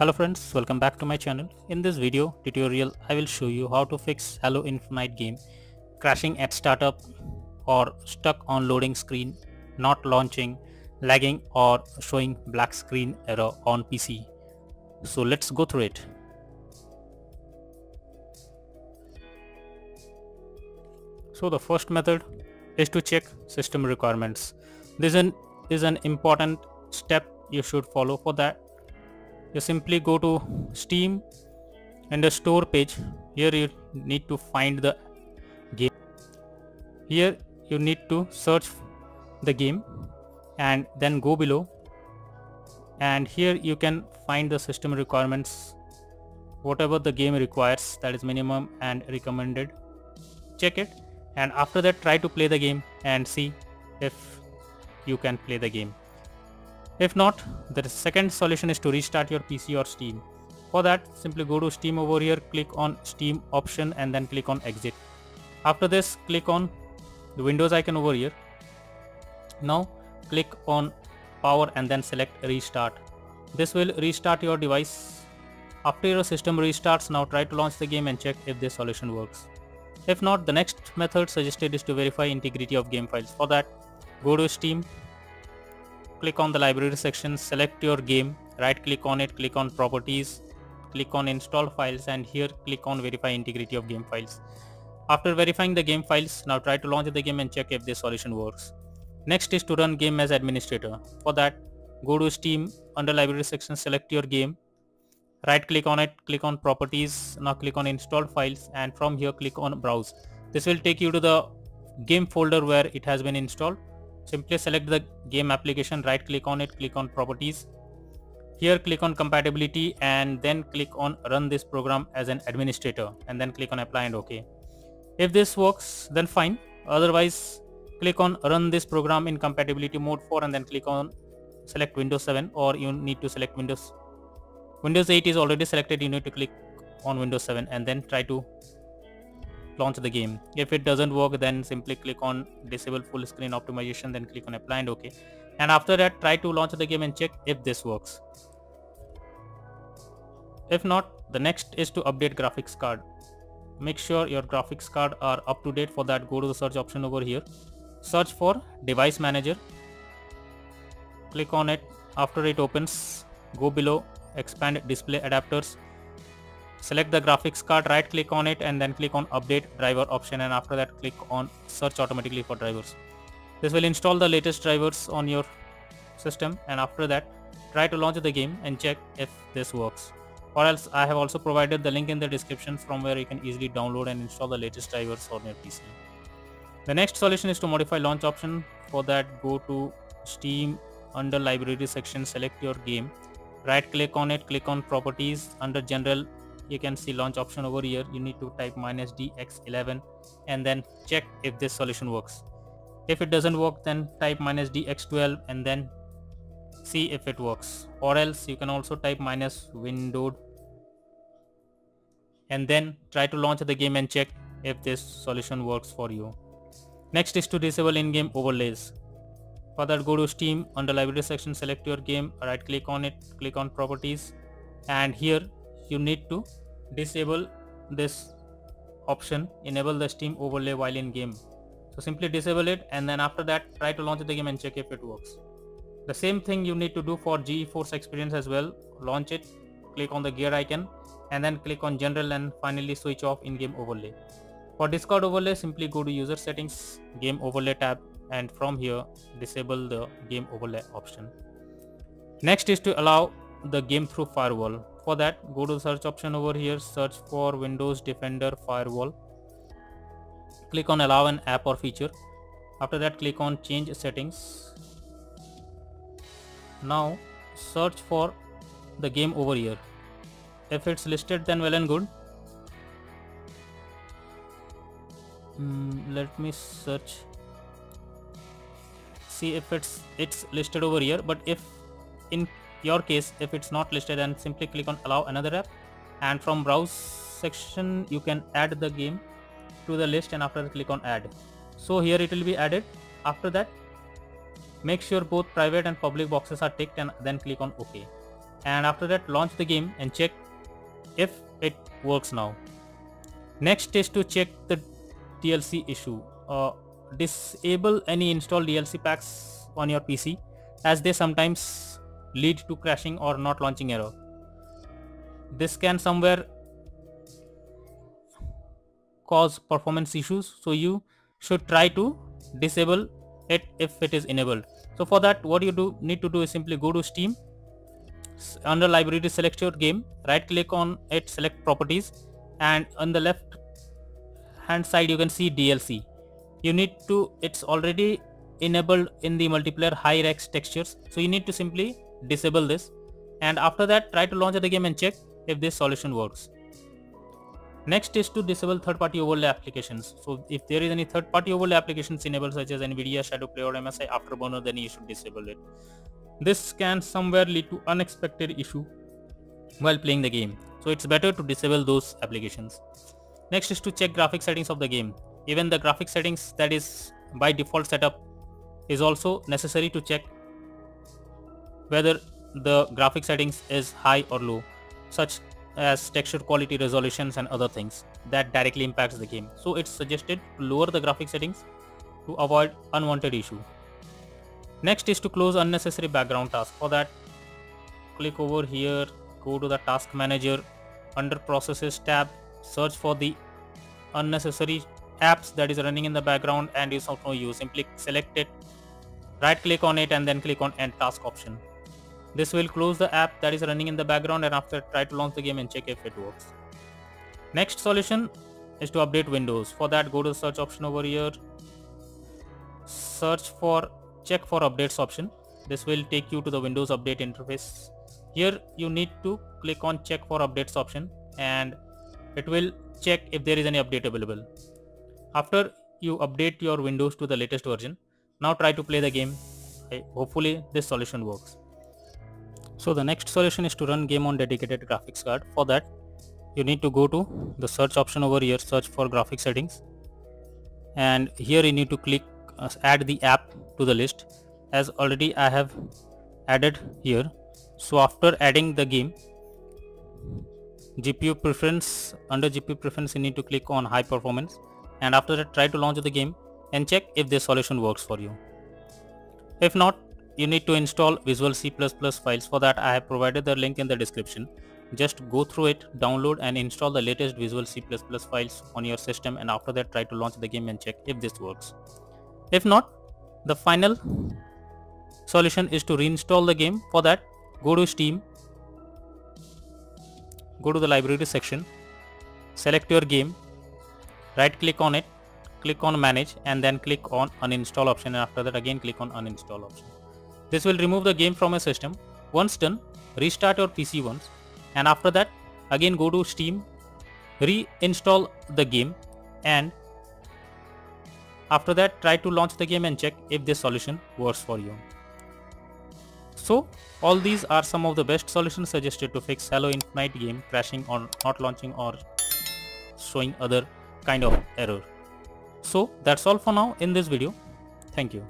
Hello friends, welcome back to my channel. In this video tutorial, I will show you how to fix Halo Infinite game crashing at startup or stuck on loading screen, not launching, lagging or showing black screen error on PC. So let's go through it. So the first method is to check system requirements. This is an, is an important step you should follow for that. You simply go to Steam and the store page. Here you need to find the game. Here you need to search the game and then go below and here you can find the system requirements whatever the game requires that is minimum and recommended check it and after that try to play the game and see if you can play the game if not the second solution is to restart your pc or steam. For that simply go to steam over here click on steam option and then click on exit. After this click on the windows icon over here. Now click on power and then select restart. This will restart your device. After your system restarts now try to launch the game and check if this solution works. If not, the next method suggested is to verify integrity of game files. For that, go to Steam, click on the library section, select your game, right click on it, click on properties, click on install files and here click on verify integrity of game files. After verifying the game files, now try to launch the game and check if the solution works. Next is to run game as administrator. For that, go to Steam, under library section select your game, right click on it click on properties now click on install files and from here click on browse this will take you to the game folder where it has been installed simply select the game application right click on it click on properties. Here click on compatibility and then click on run this program as an administrator and then click on apply and ok if this works then fine. Otherwise click on run this program in compatibility mode 4 and then click on select windows 7 or you need to select windows. Windows 8 is already selected, you need to click on Windows 7 and then try to launch the game. If it doesn't work, then simply click on disable full screen optimization, then click on apply and OK. And after that, try to launch the game and check if this works. If not, the next is to update graphics card. Make sure your graphics card are up to date. For that, go to the search option over here. Search for device manager. Click on it. After it opens, go below expand display adapters select the graphics card right click on it and then click on update driver option and after that click on search automatically for drivers this will install the latest drivers on your system and after that try to launch the game and check if this works or else I have also provided the link in the description from where you can easily download and install the latest drivers on your PC. The next solution is to modify launch option. For that go to Steam under library section select your game right click on it click on properties under general you can see launch option over here. You need to type minus dx11 and then check if this solution works. If it doesn't work then type minus dx12 and then see if it works. Or else you can also type minus windowed and then try to launch the game and check if this solution works for you. Next is to disable in-game overlays. For that go to steam under library section select your game right click on it click on properties. And here you need to disable this option enable the steam overlay while in game. So simply disable it and then after that try to launch the game and check if it works. The same thing you need to do for GeForce experience as well. Launch it click on the gear icon and then click on general and finally switch off in-game overlay. For discord overlay simply go to user settings game overlay tab and from here disable the game overlay option. Next is to allow the game through firewall for that go to search option over here search for windows defender firewall. Click on allow an app or feature. After that click on change settings. Now search for the game over here. If it's listed then well and good. Mm, let me search. See if it's it's listed over here but if in your case if it's not listed then simply click on allow another app. And from browse section you can add the game to the list and after that click on add. So here it will be added. After that make sure both private and public boxes are ticked and then click on ok. And after that launch the game and check if it works now. Next is to check the DLC issue. Uh, disable any installed DLC packs on your PC as they sometimes lead to crashing or not launching error. This can somewhere cause performance issues so you should try to disable it if it is enabled. So for that what you do need to do is simply go to Steam under library select your game right click on it select properties and on the left hand side you can see DLC you need to it's already enabled in the multiplayer high res textures. So you need to simply disable this. And after that try to launch the game and check if this solution works. Next is to disable third-party overlay applications. So if there is any third-party overlay applications enabled such as nvidia shadow play or msi afterburner then you should disable it. This can somewhere lead to unexpected issue while playing the game. So it's better to disable those applications. Next is to check graphic settings of the game. Even the graphic settings that is by default setup is also necessary to check whether the graphic settings is high or low such as texture quality resolutions and other things that directly impacts the game. So it's suggested to lower the graphic settings to avoid unwanted issue. Next is to close unnecessary background tasks. For that click over here go to the task manager under processes tab search for the unnecessary apps that is running in the background and is of no use. Simply select it, right click on it and then click on end task option. This will close the app that is running in the background and after try to launch the game and check if it works. Next solution is to update Windows. For that go to the search option over here. Search for check for updates option. This will take you to the Windows update interface. Here you need to click on check for updates option and it will check if there is any update available. After you update your Windows to the latest version, now try to play the game. Hopefully this solution works. So the next solution is to run game on dedicated graphics card. For that, you need to go to the search option over here, search for graphic settings. And here you need to click uh, add the app to the list as already I have added here. So after adding the game, GPU preference, under GPU preference you need to click on high performance and after that try to launch the game and check if this solution works for you. If not, you need to install Visual C++ files. For that I have provided the link in the description. Just go through it, download and install the latest Visual C++ files on your system and after that try to launch the game and check if this works. If not, the final solution is to reinstall the game. For that, go to Steam, go to the library section, select your game right click on it click on manage and then click on uninstall option. And after that again click on uninstall option. This will remove the game from a system. Once done restart your pc once. And after that again go to steam reinstall the game. And after that try to launch the game and check if this solution works for you. So all these are some of the best solutions suggested to fix Halo Infinite game crashing or not launching or showing other kind of error. So that's all for now in this video. Thank you.